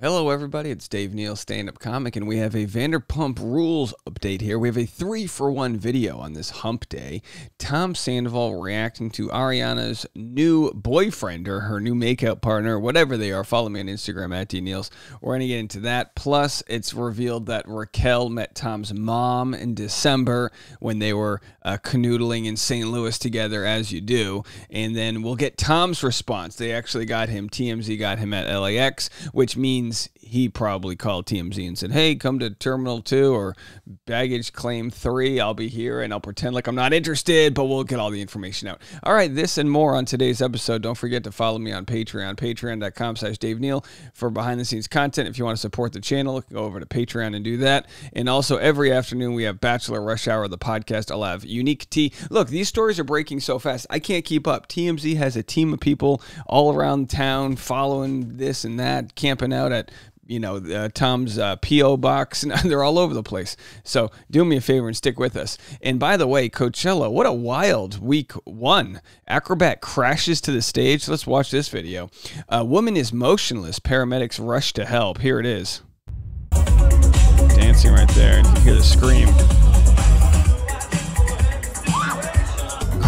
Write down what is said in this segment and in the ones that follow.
Hello, everybody. It's Dave Neal, stand up comic, and we have a Vanderpump Rules update here. We have a three for one video on this hump day. Tom Sandoval reacting to Ariana's new boyfriend or her new makeout partner, whatever they are. Follow me on Instagram at DNealz. We're going to get into that. Plus, it's revealed that Raquel met Tom's mom in December when they were uh, canoodling in St. Louis together, as you do. And then we'll get Tom's response. They actually got him, TMZ got him at LAX, which means means he probably called TMZ and said, Hey, come to Terminal 2 or Baggage Claim 3. I'll be here and I'll pretend like I'm not interested, but we'll get all the information out. All right, this and more on today's episode. Don't forget to follow me on Patreon, patreon.com slash Dave Neal for behind the scenes content. If you want to support the channel, go over to Patreon and do that. And also, every afternoon, we have Bachelor Rush Hour, the podcast. I'll have Unique tea. Look, these stories are breaking so fast. I can't keep up. TMZ has a team of people all around town following this and that, camping out at you know, uh, Tom's uh, P.O. box, they're all over the place. So do me a favor and stick with us. And by the way, Coachella, what a wild week one. Acrobat crashes to the stage. Let's watch this video. A woman is motionless. Paramedics rush to help. Here it is. Dancing right there. and You hear the scream.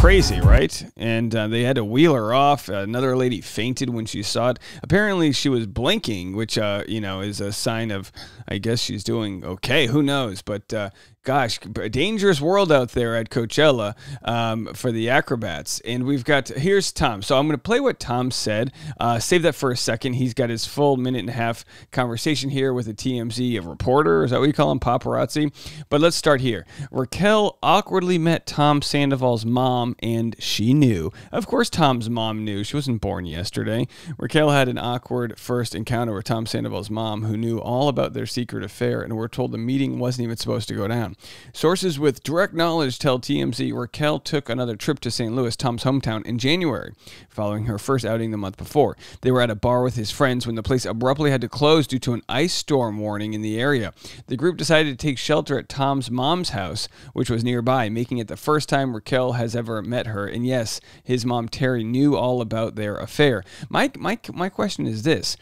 Crazy, right? And uh, they had to wheel her off. Another lady fainted when she saw it. Apparently, she was blinking, which uh, you know is a sign of, I guess she's doing okay. Who knows? But uh, gosh, a dangerous world out there at Coachella um, for the acrobats. And we've got, here's Tom. So I'm going to play what Tom said. Uh, save that for a second. He's got his full minute and a half conversation here with a TMZ a reporter. Is that what you call him? Paparazzi. But let's start here. Raquel awkwardly met Tom Sandoval's mom, and she knew. Of course, Tom's mom knew. She wasn't born yesterday. Raquel had an awkward first encounter with Tom Sandoval's mom, who knew all about their secret affair, and we're told the meeting wasn't even supposed to go down. Sources with direct knowledge tell TMZ Raquel took another trip to St. Louis, Tom's hometown, in January, following her first outing the month before. They were at a bar with his friends when the place abruptly had to close due to an ice storm warning in the area. The group decided to take shelter at Tom's mom's house, which was nearby, making it the first time Raquel has ever met her. And yes, his mom Terry knew all about their affair. My my my question is this: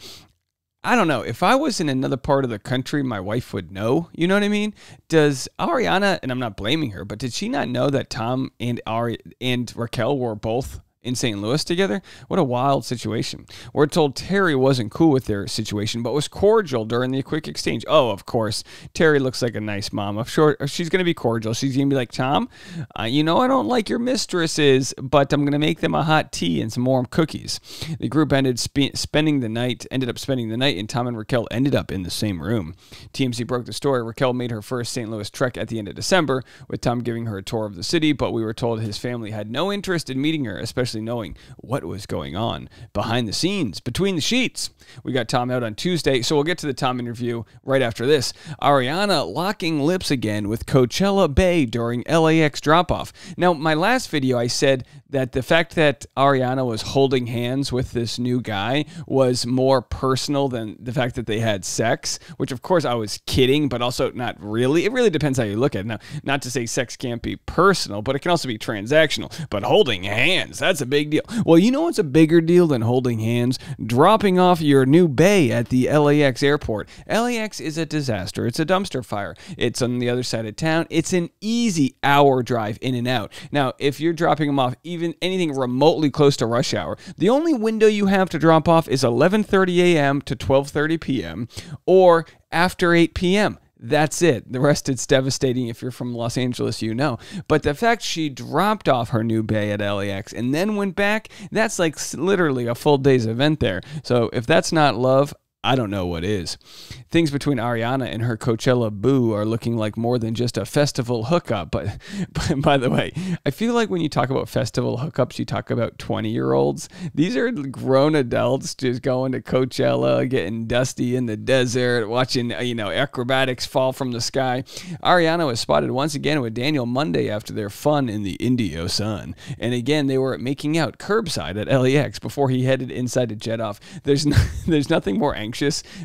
I don't know. If I was in another part of the country, my wife would know. You know what I mean? Does Ariana, and I'm not blaming her, but did she not know that Tom and Ari and Raquel were both in St. Louis together. What a wild situation. We're told Terry wasn't cool with their situation, but was cordial during the quick exchange. Oh, of course. Terry looks like a nice mom. I'm sure she's going to be cordial. She's going to be like, Tom, uh, you know, I don't like your mistresses, but I'm going to make them a hot tea and some warm cookies. The group ended spe- spending the night, ended up spending the night, and Tom and Raquel ended up in the same room. TMZ broke the story. Raquel made her first St. Louis trek at the end of December, with Tom giving her a tour of the city, but we were told his family had no interest in meeting her, especially especially knowing what was going on behind the scenes, between the sheets. We got Tom out on Tuesday, so we'll get to the Tom interview right after this. Ariana locking lips again with Coachella Bay during LAX drop off. Now, my last video, I said that the fact that Ariana was holding hands with this new guy was more personal than the fact that they had sex, which of course I was kidding, but also not really. It really depends how you look at it. Now, not to say sex can't be personal, but it can also be transactional. But holding hands, that's a big deal. Well, you know what's a bigger deal than holding hands? Dropping off your new bay at the LAX airport. LAX is a disaster. It's a dumpster fire. It's on the other side of town. It's an easy hour drive in and out. Now, if you're dropping them off, even even anything remotely close to rush hour. The only window you have to drop off is 11:30 a.m. to 12:30 p.m. or after 8 p.m. That's it. The rest it's devastating if you're from Los Angeles, you know. But the fact she dropped off her new bay at LAX and then went back, that's like literally a full day's event there. So if that's not love, I don't know what is. Things between Ariana and her Coachella boo are looking like more than just a festival hookup. But, but by the way, I feel like when you talk about festival hookups, you talk about 20 year olds. These are grown adults just going to Coachella, getting dusty in the desert, watching, you know, acrobatics fall from the sky. Ariana was spotted once again with Daniel Monday after their fun in the Indio sun. And again, they were making out curbside at LAX before he headed inside to jet off. There's, no, there's nothing more anxious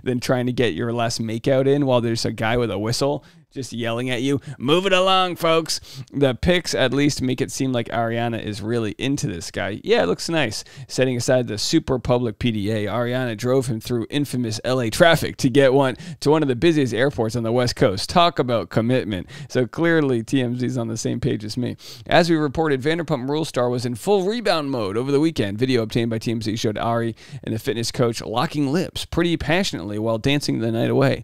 than trying to get your last makeout in while there's a guy with a whistle just yelling at you. Move it along, folks. The pics at least make it seem like Ariana is really into this guy. Yeah, it looks nice. Setting aside the super public PDA, Ariana drove him through infamous LA traffic to get one to one of the busiest airports on the West Coast. Talk about commitment. So clearly TMZ's on the same page as me. As we reported, Vanderpump Rule Star was in full rebound mode over the weekend. Video obtained by TMZ showed Ari and the fitness coach locking lips pretty passionately while dancing the night away.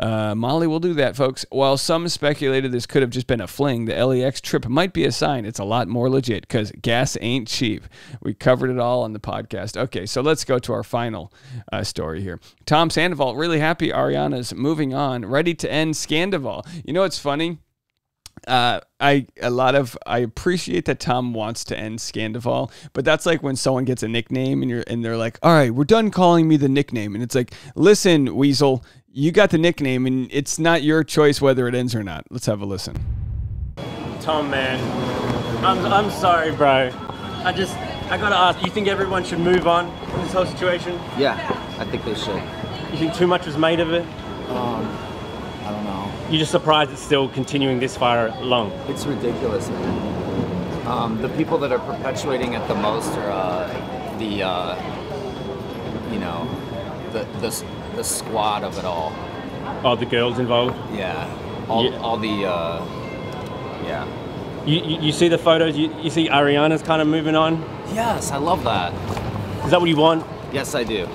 Uh, Molly will do that, folks. While some speculated this could have just been a fling, the LAX trip might be a sign it's a lot more legit because gas ain't cheap. We covered it all on the podcast. Okay, so let's go to our final uh, story here. Tom Sandoval, really happy Ariana's moving on, ready to end Scandoval. You know what's funny? uh, I a lot of I appreciate that Tom wants to end Scandoval, but that's like when someone gets a nickname and you're and they're like, "All right, we're done calling me the nickname," and it's like, "Listen, Weasel, you got the nickname, and it's not your choice whether it ends or not." Let's have a listen. Tom, man, I'm I'm sorry, bro. I just I gotta ask. You think everyone should move on from this whole situation? Yeah, I think they should. You think too much was made of it? Um, I don't know. You're just surprised it's still continuing this far along. It's ridiculous, man. Um, the people that are perpetuating it the most are uh, the, uh, you know, the, the the squad of it all. Oh, the girls involved. Yeah, all, Yeah. all the, uh, yeah. You, you, you see the photos. You, you see Ariana's kind of moving on. Yes, I love that. Is that what you want? Yes, I do.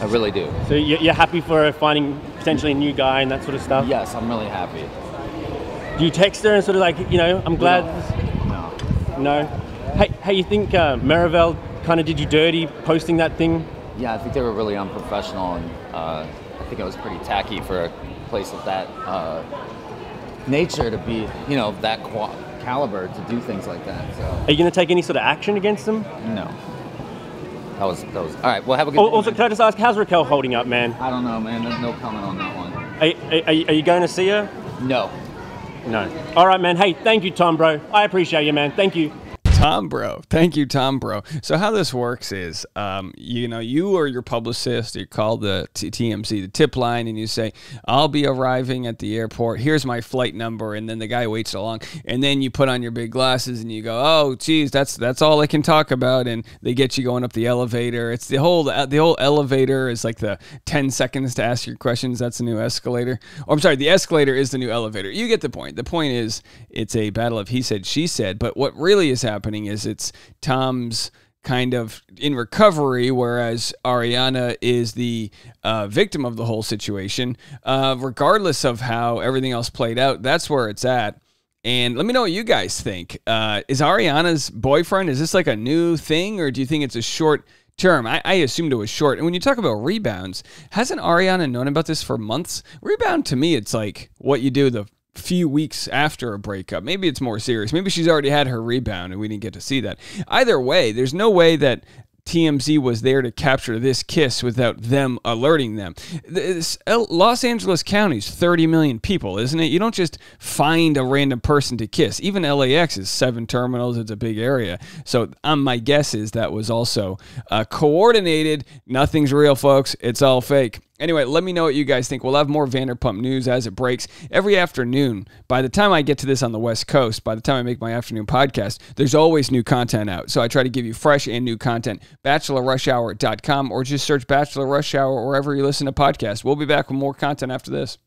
I really do. So you- you're happy for her finding potentially a new guy and that sort of stuff? Yes, I'm really happy. Do you text her and sort of like, you know, I'm glad. No. No. Hey, hey, you think uh, Marivelle kind of did you dirty posting that thing? Yeah, I think they were really unprofessional, and uh, I think it was pretty tacky for a place of that uh, nature to be, you know, that qua- caliber to do things like that. So Are you going to take any sort of action against them? no, that was that was all right. Well, have a good. Day, Also, man. can I just ask, how's Raquel holding up, man? I don't know, man. There's no comment on that one. Are, are, are are you going to see her? No. No. All right, man. Hey, thank you, Tom, bro. I appreciate you, man. Thank you. Tom Bro. Thank you, Tom Bro. So how this works is, um, you know, you or your publicist, you call the t- TMC, the tip line, and you say, I'll be arriving at the airport. Here's my flight number. And then the guy waits along. And then you put on your big glasses and you go, oh, geez, that's that's all I can talk about. And they get you going up the elevator. It's the whole, the whole elevator is like the 10 seconds to ask your questions. That's the new escalator. Or I'm sorry, the escalator is the new elevator. You get the point. The point is, it's a battle of he said, she said. But what really is happening is it's Tom's kind of in recovery, whereas Ariana is the uh, victim of the whole situation. Uh, regardless of how everything else played out, that's where it's at. And let me know what you guys think. Uh, is Ariana's boyfriend, is this like a new thing, or do you think it's a short term? I, I assumed it was short. And when you talk about rebounds, hasn't Ariana known about this for months? Rebound to me, it's like what you do the few weeks after a breakup. Maybe it's more serious. Maybe she's already had her rebound and we didn't get to see that. Either way, there's no way that TMZ was there to capture this kiss without them alerting them. This, Los Angeles County's 30 million people, isn't it? You don't just find a random person to kiss. Even LAX is seven terminals. It's a big area. So um, my guess is that was also uh, coordinated. Nothing's real, folks. It's all fake. Anyway, let me know what you guys think. We'll have more Vanderpump news as it breaks every afternoon. By the time I get to this on the West Coast, by the time I make my afternoon podcast, there's always new content out. So I try to give you fresh and new content. BachelorRushHour.com or just search Bachelor Rush Hour wherever you listen to podcasts. We'll be back with more content after this.